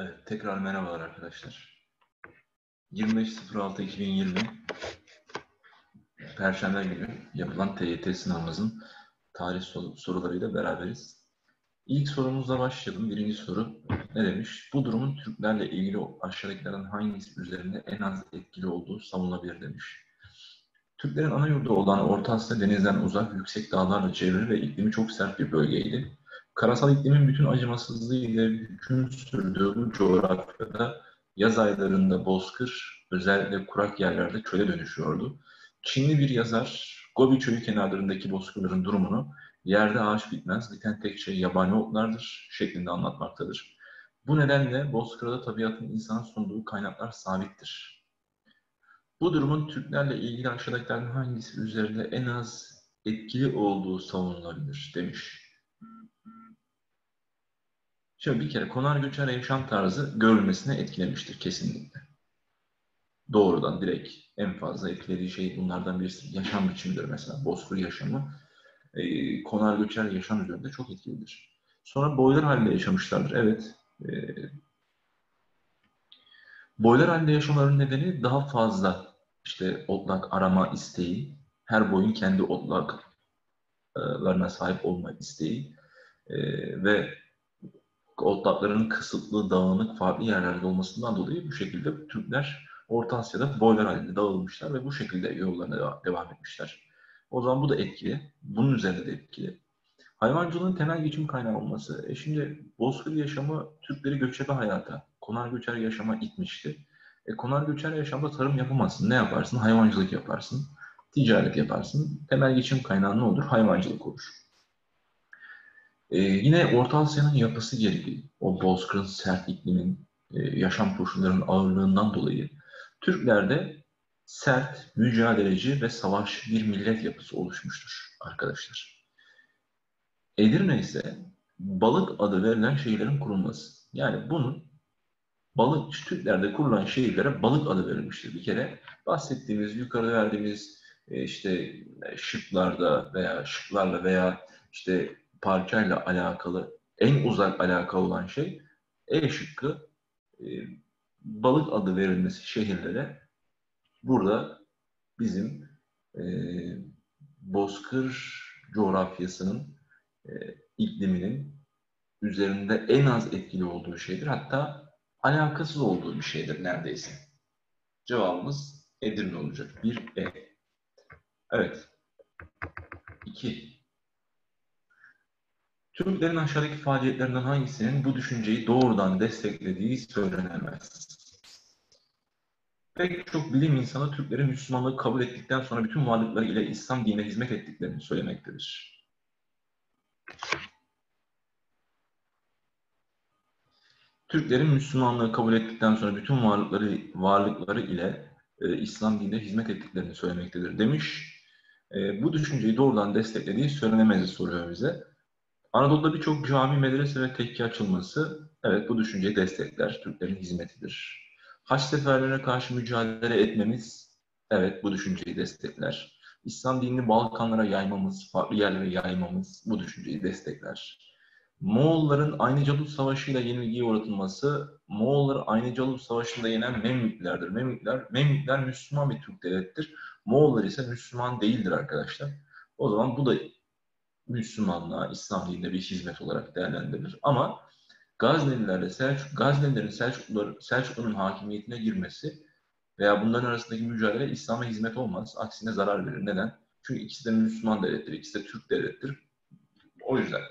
Evet, tekrar merhabalar arkadaşlar. 25.06.2020 Perşembe günü yapılan TYT sınavımızın tarih sorularıyla beraberiz. İlk sorumuzla başlayalım. Birinci soru ne demiş? Bu durumun Türklerle ilgili aşağıdakilerden hangisi üzerinde en az etkili olduğu savunulabilir demiş. Türklerin ana yurdu olan Orta Asya denizden uzak, yüksek dağlarla çevrili ve iklimi çok sert bir bölgeydi. Karasal iklimin bütün acımasızlığı ile hüküm sürdüğü bu coğrafyada yaz aylarında bozkır, özellikle kurak yerlerde çöle dönüşüyordu. Çinli bir yazar, Gobi çölü kenarlarındaki bozkırların durumunu yerde ağaç bitmez, biten tek şey yabani otlardır şeklinde anlatmaktadır. Bu nedenle bozkırda tabiatın insana sunduğu kaynaklar sabittir. Bu durumun Türklerle ilgili aşağıdakilerden hangisi üzerinde en az etkili olduğu savunulabilir demiş. Şimdi bir kere konar göçer yaşam tarzı görülmesine etkilemiştir kesinlikle. Doğrudan direkt en fazla etkilediği şey bunlardan birisi yaşam biçimidir mesela. Bozkır yaşamı e, konar göçer yaşam üzerinde çok etkilidir. Sonra boylar halinde yaşamışlardır. Evet. E, boylar halinde yaşamaların nedeni daha fazla işte otlak arama isteği, her boyun kendi otlaklarına sahip olma isteği e, ve otlakların kısıtlı, dağınık, farklı yerlerde olmasından dolayı bu şekilde Türkler Orta Asya'da boylar halinde dağılmışlar ve bu şekilde yollarına devam etmişler. O zaman bu da etkili. Bunun üzerinde de etkili. Hayvancılığın temel geçim kaynağı olması. E şimdi bozkır yaşamı Türkleri göçebe hayata, konar göçer yaşama itmişti. E konar göçer yaşamda tarım yapamazsın. Ne yaparsın? Hayvancılık yaparsın. Ticaret yaparsın. Temel geçim kaynağı ne olur? Hayvancılık olur. Ee, yine Orta Asya'nın yapısı gereği, o bozkırın sert iklimin, e, yaşam koşullarının ağırlığından dolayı Türklerde sert, mücadeleci ve savaşçı bir millet yapısı oluşmuştur arkadaşlar. Edirne ise balık adı verilen şehirlerin kurulması. Yani bunun balık Türklerde kurulan şehirlere balık adı verilmiştir. Bir kere bahsettiğimiz, yukarıda verdiğimiz e, işte şıklarda veya şıklarla veya işte parçayla alakalı en uzak alakalı olan şey E şıkkı e, balık adı verilmesi şehirlere burada bizim e, bozkır coğrafyasının e, ikliminin üzerinde en az etkili olduğu şeydir. Hatta alakasız olduğu bir şeydir neredeyse. Cevabımız Edirne olacak. Bir E. Evet. İki. Türklerin aşağıdaki faaliyetlerinden hangisinin bu düşünceyi doğrudan desteklediği söylenemez. Pek çok bilim insanı Türklerin Müslümanlığı kabul ettikten sonra bütün varlıkları ile İslam dinine hizmet ettiklerini söylemektedir. Türklerin Müslümanlığı kabul ettikten sonra bütün varlıkları varlıkları ile e, İslam dinine hizmet ettiklerini söylemektedir demiş. E, bu düşünceyi doğrudan desteklediği söylenemez soruyor bize. Anadolu'da birçok cami, medrese ve tekke açılması, evet bu düşünceyi destekler, Türklerin hizmetidir. Haç seferlerine karşı mücadele etmemiz, evet bu düşünceyi destekler. İslam dinini Balkanlara yaymamız, farklı yerlere yaymamız bu düşünceyi destekler. Moğolların Aynicalut Savaşı ile yenilgiye uğratılması, Moğolları Aynicalut Savaşı'nda yenen Memlüklerdir. Memlükler, Memlükler Müslüman bir Türk devlettir. Moğollar ise Müslüman değildir arkadaşlar. O zaman bu da Müslümanlığa, İslam dinine bir hizmet olarak değerlendirilir. Ama Gaznelilerle Selçuk, Gaznelilerin Selçuklular, Selçuklu'nun hakimiyetine girmesi veya bunların arasındaki mücadele İslam'a hizmet olmaz. Aksine zarar verir. Neden? Çünkü ikisi de Müslüman devlettir, ikisi de Türk devlettir. O yüzden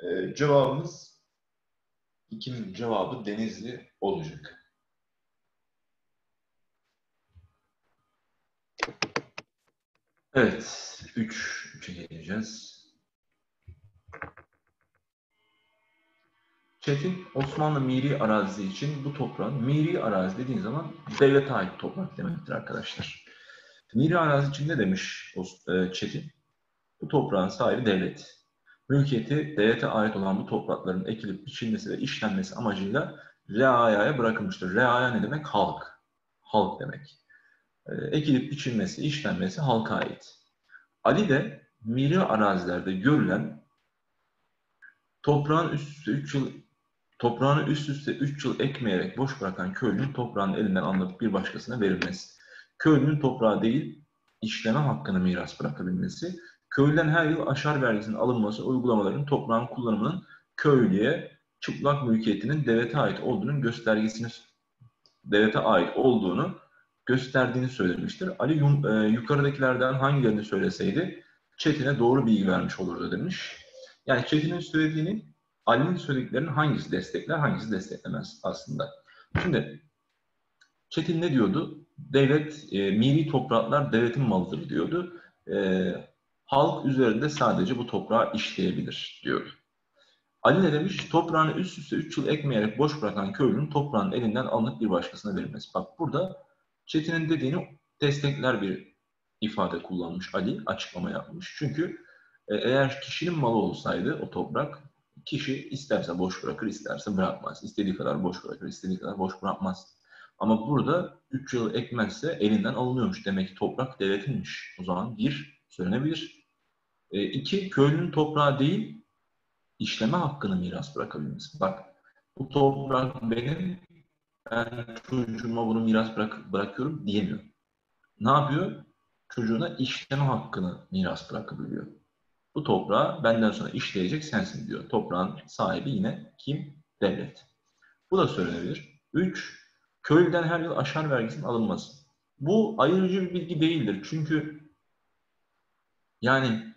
e, cevabımız ikinin cevabı Denizli olacak. Evet, 3 üç, 3'e geleceğiz. Çetin Osmanlı miri arazi için bu toprağın miri arazi dediğin zaman devlete ait toprak demektir arkadaşlar. Miri arazi için ne demiş e, Çetin? Bu toprağın sahibi devlet. Mülkiyeti devlete ait olan bu toprakların ekilip biçilmesi ve işlenmesi amacıyla reayaya bırakılmıştır. Reaya ne demek? Halk. Halk demek. E, ekilip biçilmesi, işlenmesi halka ait. Ali de miri arazilerde görülen toprağın üst üste 3 yıl Toprağını üst üste 3 yıl ekmeyerek boş bırakan köylünün toprağını elinden alınıp bir başkasına verilmesi. Köylünün toprağı değil, işleme hakkını miras bırakabilmesi. Köylüden her yıl aşar vergisinin alınması uygulamaların toprağın kullanımının köylüye çıplak mülkiyetinin devlete ait olduğunun göstergesini devlete ait olduğunu gösterdiğini söylemiştir. Ali yum, e, yukarıdakilerden hangilerini söyleseydi Çetin'e doğru bilgi vermiş olurdu demiş. Yani Çetin'in söylediğini Ali'nin söylediklerinin hangisi destekler, hangisi desteklemez aslında. Şimdi Çetin ne diyordu? Devlet, e, milli topraklar devletin malıdır diyordu. E, halk üzerinde sadece bu toprağı işleyebilir diyordu. Ali ne demiş? Toprağını üst üste 3 yıl ekmeyerek boş bırakan köylünün toprağının elinden alınıp bir başkasına verilmesi. Bak burada Çetin'in dediğini destekler bir ifade kullanmış Ali, açıklama yapmış. Çünkü e, eğer kişinin malı olsaydı o toprak, kişi isterse boş bırakır, isterse bırakmaz. İstediği kadar boş bırakır, istediği kadar boş bırakmaz. Ama burada 3 yıl ekmezse elinden alınıyormuş. Demek ki toprak devletinmiş. O zaman bir, söylenebilir. E, iki, köylünün toprağı değil, işleme hakkını miras bırakabilmesi. Bak, bu toprak benim, ben çocuğuma bunu miras bırak, bırakıyorum diyemiyor. Ne yapıyor? Çocuğuna işleme hakkını miras bırakabiliyor. Bu toprağı benden sonra işleyecek sensin diyor. Toprağın sahibi yine kim? Devlet. Bu da söylenebilir. Üç, köylüden her yıl aşar vergisinin alınması. Bu ayrıcı bir bilgi değildir. Çünkü yani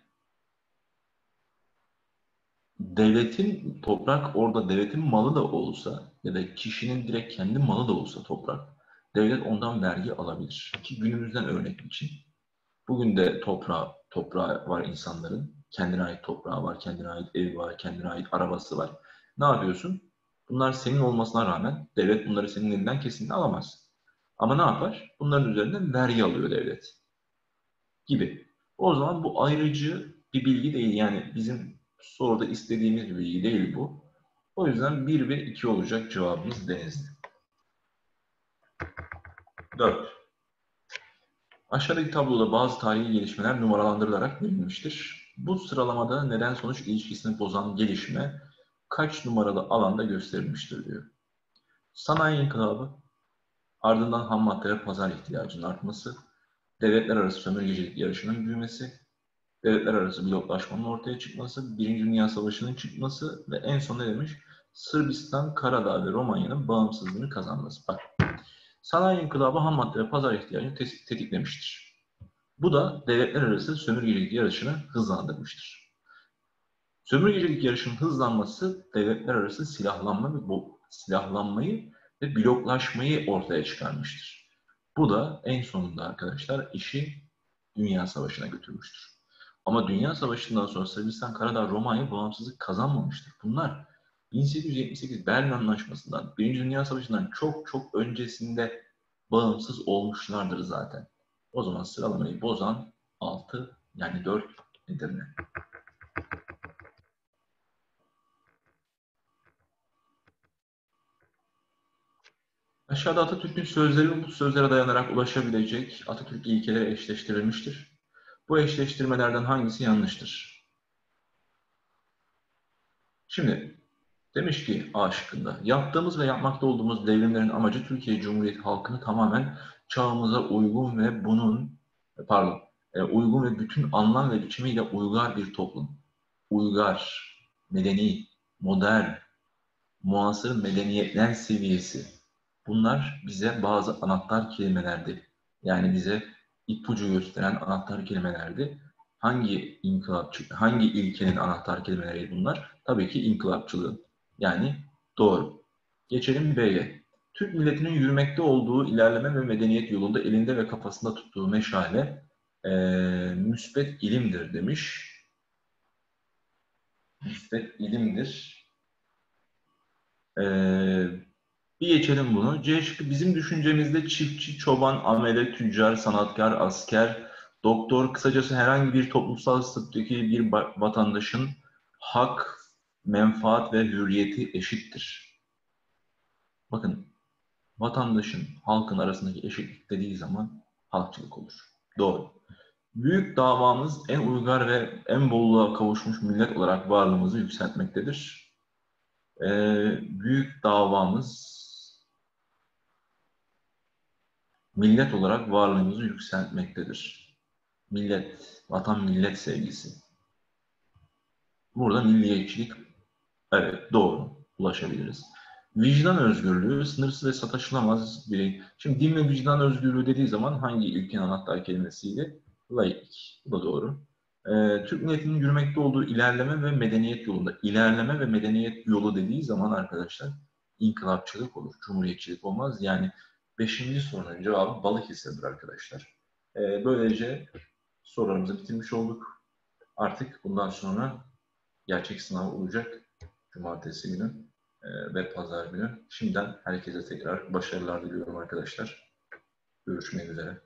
devletin toprak orada devletin malı da olsa ya da kişinin direkt kendi malı da olsa toprak devlet ondan vergi alabilir. Ki günümüzden örnek için bugün de toprağı, toprağı var insanların. Kendine ait toprağı var, kendine ait evi var, kendine ait arabası var. Ne yapıyorsun? Bunlar senin olmasına rağmen devlet bunları senin elinden kesinlikle alamaz. Ama ne yapar? Bunların üzerinden vergi alıyor devlet. Gibi. O zaman bu ayrıcı bir bilgi değil. Yani bizim soruda istediğimiz bir bilgi değil bu. O yüzden 1 ve 2 olacak cevabımız Denizli. 4. Aşağıdaki tabloda bazı tarihi gelişmeler numaralandırılarak verilmiştir. Bu sıralamada neden sonuç ilişkisini bozan gelişme kaç numaralı alanda gösterilmiştir diyor. Sanayi inkılabı, ardından ham madde pazar ihtiyacının artması, devletler arası sömürgecilik yarışının büyümesi, devletler arası bloklaşmanın ortaya çıkması, Birinci Dünya Savaşı'nın çıkması ve en son ne demiş? Sırbistan, Karadağ ve Romanya'nın bağımsızlığını kazanması. Bak, sanayi inkılabı ham madde ve pazar ihtiyacını tetiklemiştir. Bu da devletler arası sömürgecilik yarışını hızlandırmıştır. Sömürgecilik yarışının hızlanması devletler arası silahlanma ve bu silahlanmayı ve bloklaşmayı ortaya çıkarmıştır. Bu da en sonunda arkadaşlar işi Dünya Savaşı'na götürmüştür. Ama Dünya Savaşı'ndan sonra Sırbistan, Karadağ, Romanya bağımsızlık kazanmamıştır. Bunlar 1878 Berlin Anlaşması'ndan, Birinci Dünya Savaşı'ndan çok çok öncesinde bağımsız olmuşlardır zaten. O zaman sıralamayı bozan 6 yani 4 Edirne. Aşağıda Atatürk'ün sözleri bu sözlere dayanarak ulaşabilecek Atatürk ilkeleri eşleştirilmiştir. Bu eşleştirmelerden hangisi yanlıştır? Şimdi demiş ki A şıkkında yaptığımız ve yapmakta olduğumuz devrimlerin amacı Türkiye Cumhuriyeti halkını tamamen çağımıza uygun ve bunun pardon e, uygun ve bütün anlam ve biçimiyle uygar bir toplum. Uygar, medeni, modern, muasır medeniyetler seviyesi. Bunlar bize bazı anahtar kelimelerdi. Yani bize ipucu gösteren anahtar kelimelerdi. Hangi inkılapçı, hangi ilkenin anahtar kelimeleri bunlar? Tabii ki inkılapçılığın. Yani doğru. Geçelim B'ye. Türk milletinin yürümekte olduğu ilerleme ve medeniyet yolunda elinde ve kafasında tuttuğu meşale e, müspet ilimdir demiş. Müspet ilimdir. Eee bir geçelim bunu. C şıkkı bizim düşüncemizde çiftçi, çoban, amele, tüccar, sanatkar, asker, doktor, kısacası herhangi bir toplumsal statüdeki bir vatandaşın hak, menfaat ve hürriyeti eşittir. Bakın, vatandaşın, halkın arasındaki eşitlik dediği zaman halkçılık olur. Doğru. Büyük davamız en uygar ve en bolluğa kavuşmuş millet olarak varlığımızı yükseltmektedir. e, büyük davamız millet olarak varlığımızı yükseltmektedir. Millet, vatan millet sevgisi. Burada milliyetçilik, evet doğru, ulaşabiliriz. Vicdan özgürlüğü sınırsız ve sataşılamaz bir... Şimdi din ve vicdan özgürlüğü dediği zaman hangi ilkin anahtar kelimesiydi? Laik. Bu da doğru. Ee, Türk milletinin yürümekte olduğu ilerleme ve medeniyet yolunda. ilerleme ve medeniyet yolu dediği zaman arkadaşlar inkılapçılık olur, cumhuriyetçilik olmaz. Yani beşinci sorunun cevabı Balıkesir'dir arkadaşlar. Ee, böylece sorularımızı bitirmiş olduk. Artık bundan sonra gerçek sınav olacak. Cumartesi günü e, ve pazar günü. Şimdiden herkese tekrar başarılar diliyorum arkadaşlar. Görüşmek üzere.